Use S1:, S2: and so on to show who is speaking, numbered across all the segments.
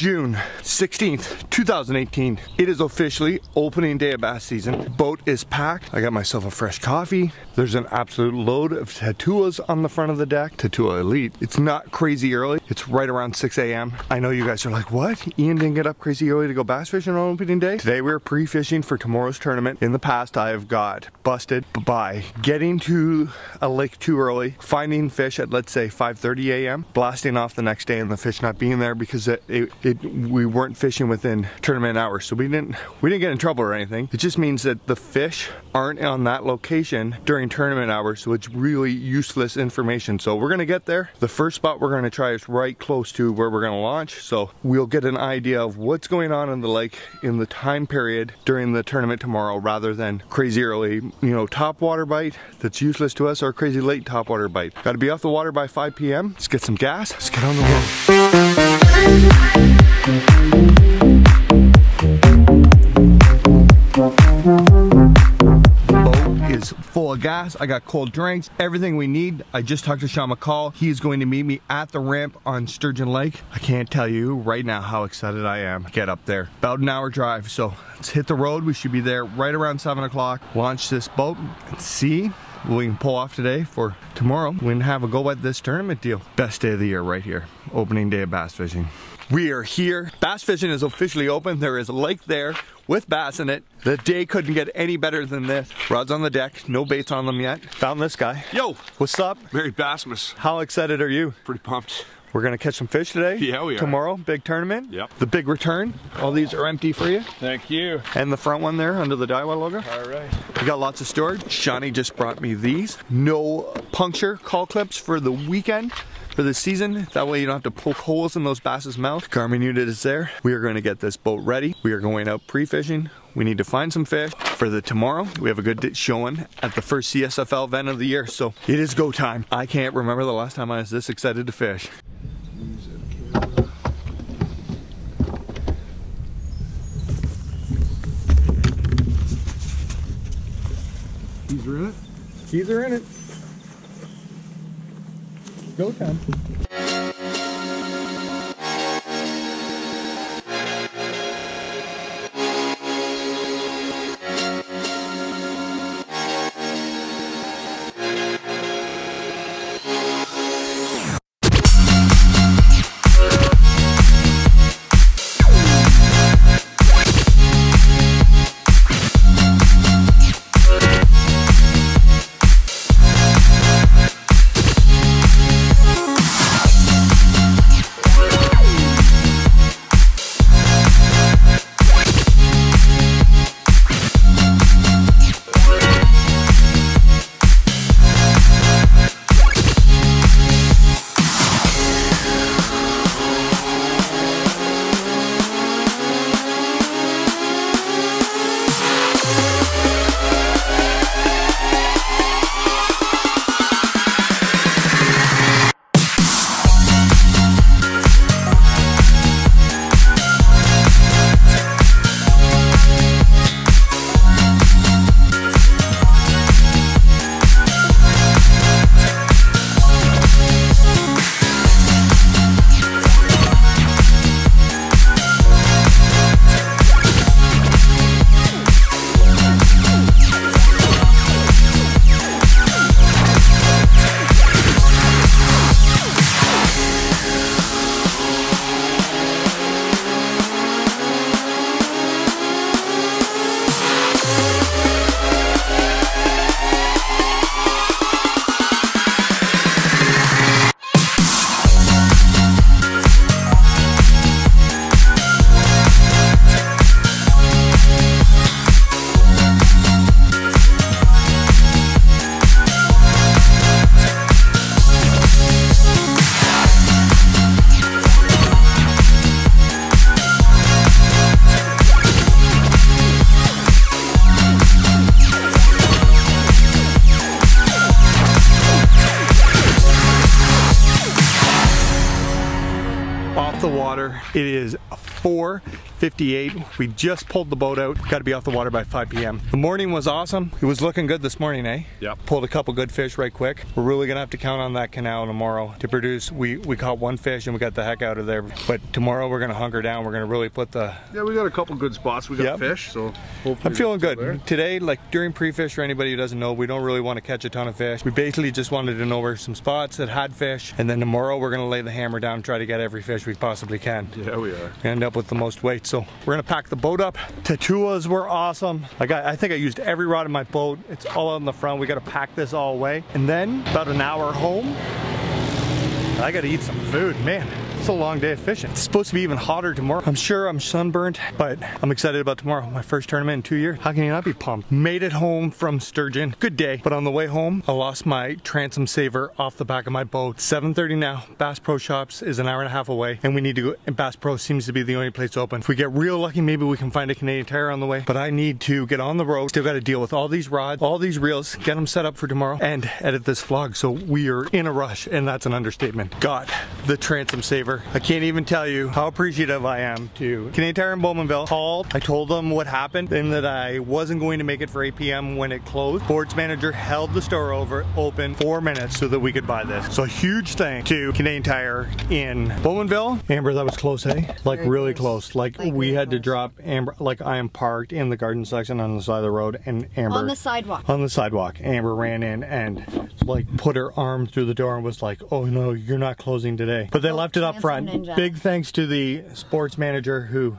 S1: June 16th, 2018. It is officially opening day of bass season. Boat is packed. I got myself a fresh coffee. There's an absolute load of Tatulas on the front of the deck. Tatula Elite. It's not crazy early. It's right around 6 a.m. I know you guys are like, what? Ian didn't get up crazy early to go bass fishing on opening day? Today we're pre-fishing for tomorrow's tournament. In the past, I have got busted by getting to a lake too early, finding fish at let's say 5.30 a.m., blasting off the next day and the fish not being there because it, it, it, we weren't fishing within tournament hours. So we didn't, we didn't get in trouble or anything. It just means that the fish aren't on that location during tournament hours. So it's really useless information. So we're gonna get there. The first spot we're gonna try is right close to where we're gonna launch. So we'll get an idea of what's going on in the lake in the time period during the tournament tomorrow rather than crazy early, you know, top water bite that's useless to us or crazy late top water bite. Got to be off the water by 5 p.m. Let's get some gas. Let's get on the is full of gas. I got cold drinks, everything we need. I just talked to Shawn McCall. He is going to meet me at the ramp on Sturgeon Lake. I can't tell you right now how excited I am to get up there. About an hour drive, so let's hit the road. We should be there right around seven o'clock. Launch this boat and see we can pull off today for tomorrow. We can have a go at this tournament deal. Best day of the year right here. Opening day of bass fishing. We are here. Bass fishing is officially open. There is a lake there with bass in it. The day couldn't get any better than this. Rods on the deck, no baits on them yet. Found this guy.
S2: Yo,
S1: What's up?
S2: Mary Bassmus.
S1: How excited are you?
S2: Pretty pumped.
S1: We're gonna catch some fish today.
S2: Yeah, we are.
S1: Tomorrow, big tournament.
S2: Yep.
S1: The big return. All these are empty for you.
S2: Thank you.
S1: And the front one there under the Daiwa logo.
S2: All right.
S1: We got lots of storage. Shawnee just brought me these. No puncture cull clips for the weekend. For the season, that way you don't have to poke holes in those bass's mouth. Garmin unit is there. We are going to get this boat ready. We are going out pre-fishing. We need to find some fish for the tomorrow. We have a good showing at the first CSFL event of the year, so it is go time. I can't remember the last time I was this excited to fish.
S2: These are in it?
S1: Keys are in it. Go time. It is 4.58. We just pulled the boat out. Got to be off the water by 5 p.m. The morning was awesome. It was looking good this morning, eh?
S2: Yep.
S1: Pulled a couple good fish right quick. We're really gonna have to count on that canal tomorrow to produce. We we caught one fish and we got the heck out of there. But tomorrow we're gonna hunker down. We're gonna really put the.
S2: Yeah, we got a couple good spots. We got
S1: Yep.
S2: fish, so hopefully
S1: I'm feeling good
S2: there.
S1: today. Like during pre-fish, for anybody who doesn't know, we don't really want to catch a ton of fish. We basically just wanted to know where some spots that had fish, and then tomorrow we're gonna lay the hammer down and try to get every fish we possibly can.
S2: Yeah, we are.
S1: end up with the most weight. So we're gonna pack the boat up. Tatulas were awesome. I got, I think I used every rod in my boat. It's all out in the front. We gotta pack this all away. And then about an hour home, I gotta eat some food. Man, it's a long day of fishing. It's supposed to be even hotter tomorrow. I'm sure I'm sunburnt, but I'm excited about tomorrow. My first tournament in two years. How can you not be pumped? Made it home from Sturgeon. Good day. But on the way home, I lost my transom saver off the back of my boat. 7.30 now. Bass Pro Shops is an hour and a half away, and we need to go, and Bass Pro seems to be the only place open. If we get real lucky, maybe we can find a Canadian Tire on the way, but I need to get on the road. Still got to deal with all these rods, all these reels, get them set up for tomorrow, and edit this vlog. So we are in a rush, and that's an understatement. Got the transom saver. I can't even tell you how appreciative I am to Canadian Tire in Bowmanville. Called, I told them what happened and that I wasn't going to make it for 8 p.m. when it closed. Boards manager held the store over open four minutes so that we could buy this. So a huge thank to Canadian Tire in Bowmanville. Amber, that was close, eh? Like
S3: Very
S1: really
S3: close.
S1: close. Like,
S3: Like,
S1: we
S3: really
S1: had to drop Amber, like I am parked in the garden section on the side of the road and Amber
S3: On the sidewalk.
S1: on the sidewalk. Amber ran in and like put her arm through the door and was like, "Oh no, you're not closing today." But they
S3: Oh,
S1: left it up front.
S3: Ninja.
S1: Big thanks to the sports manager who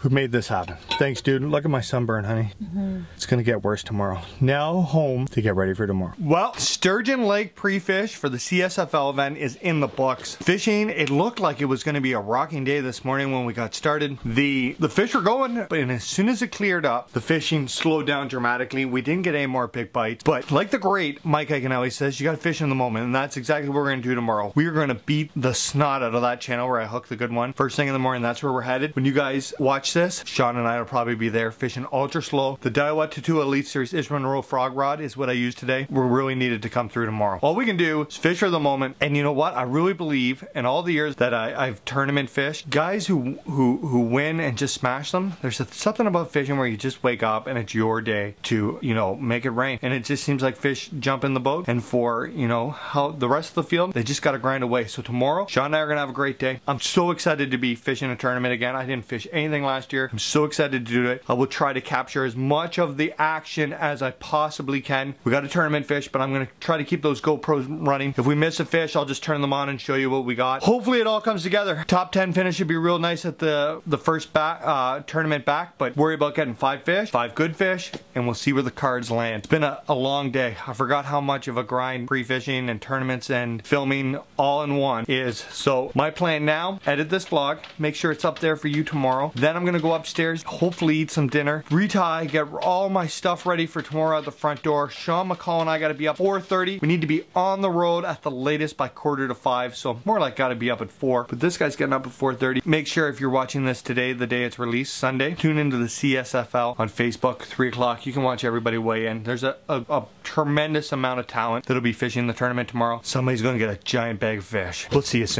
S1: who made this happen. Thanks, dude. Look at my sunburn, honey.
S3: Mm-hmm.
S1: It's gonna get worse tomorrow. Now home to get ready for tomorrow. Well, Sturgeon Lake pre-fish for the CSFL event is in the books. Fishing, it looked like it was gonna be a rocking day this morning when we got started. The the fish were going, but as soon as it cleared up, the fishing slowed down dramatically. We didn't get any more big bites, but like the great Mike Iaconelli says, you gotta fish in the moment, and that's exactly what we're gonna do tomorrow. We are gonna beat the snot out of that channel where I hook the good one. First thing in the morning, that's where we're headed. When you guys watch this, Shawn and I will probably be there fishing ultra slow. The Daiwa Tatula Elite Series Ish Monroe Frog Rod is what I use today. We're really needed to come through tomorrow. All we can do is fish for the moment, and you know what? I really believe in all the years that I, I've tournament fished, guys who who who win and just smash them. There's a, something about fishing where you just wake up and it's your day to you know make it rain, and it just seems like fish jump in the boat. And for you know how the rest of the field, they just got to grind away. So tomorrow, Shawn and I are gonna have a great day. I'm so excited to be fishing a tournament again. I didn't fish anything last year. I'm so excited to do it. I will try to capture as much of the action as I possibly can. We got a tournament fish, but I'm gonna try to keep those GoPros running. If we miss a fish, I'll just turn them on and show you what we got. Hopefully it all comes together. Top 10 finish should be real nice at the the first back uh, tournament back, but worry about getting five fish, five good fish, and we'll see where the cards land. It's been a, a long day. I forgot how much of a grind pre-fishing and tournaments and filming all in one is. So my plan now, edit this vlog, make sure it's up there for you tomorrow. Then I'm gonna go upstairs, hopefully eat some dinner, retie, get all my stuff ready for tomorrow at the front door. Shawn McCall and I gotta be up 4.30. We need to be on the road at the latest by quarter to five. So more like gotta be up at four. But this guy's getting up at 4.30. Make sure if you're watching this today, the day it's released, Sunday, tune into the CSFL on Facebook, three o'clock. You can watch everybody weigh in. There's a, a, a tremendous amount of talent that'll be fishing the tournament tomorrow. Somebody's gonna get a giant bag of fish. We'll see you soon.